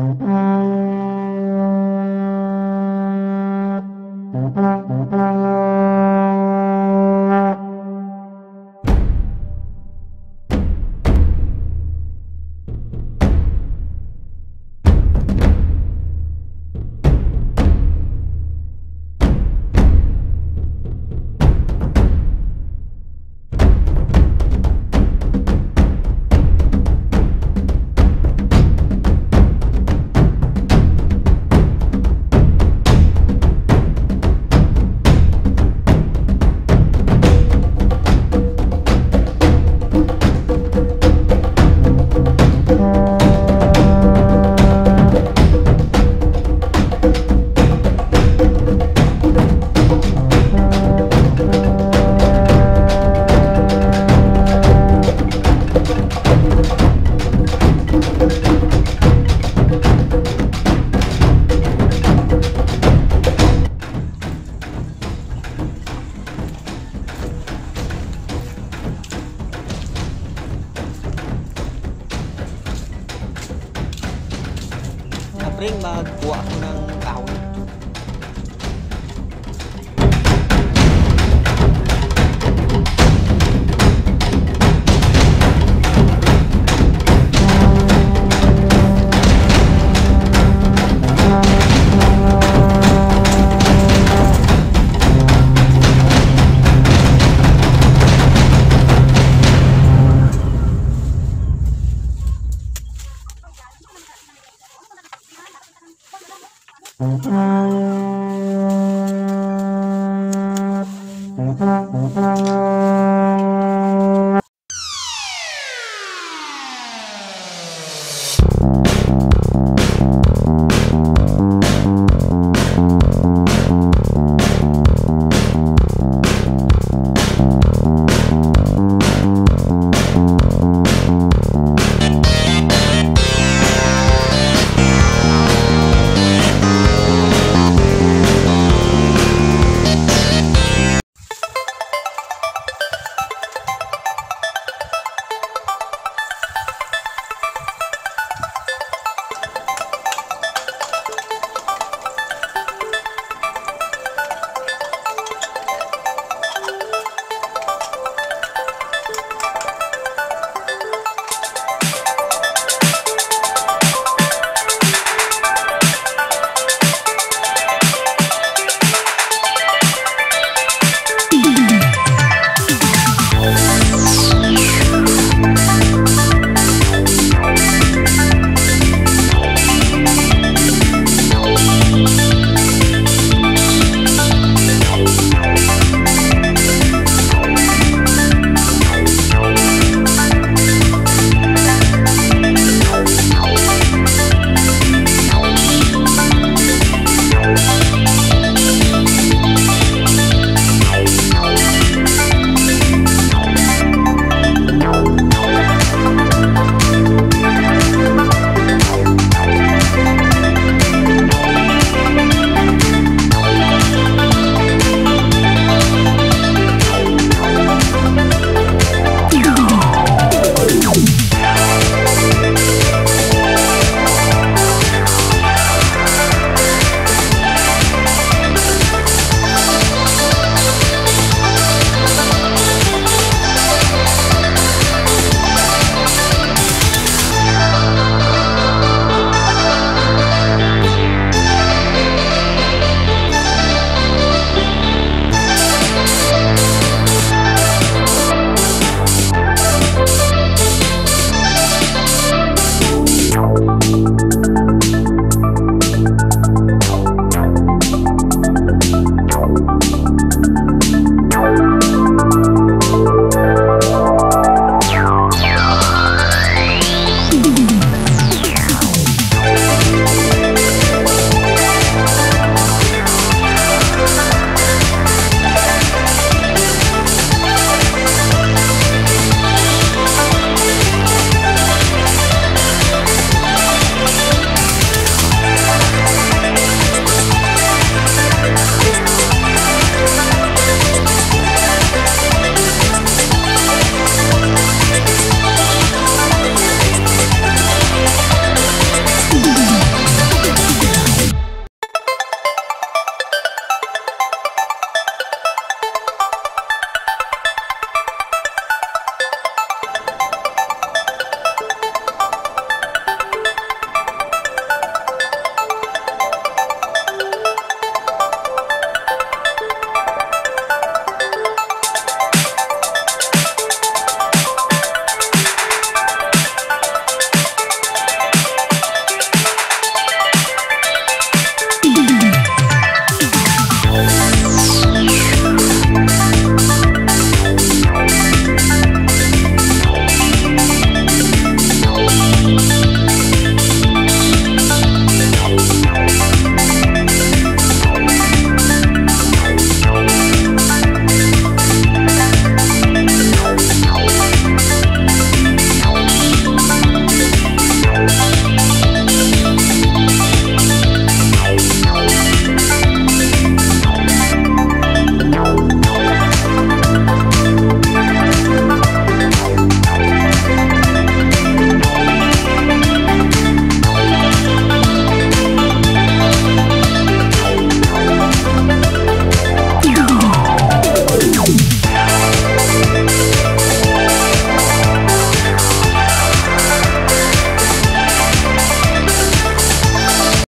Mm-hmm. Kapring, magkuha ako ng kahoy.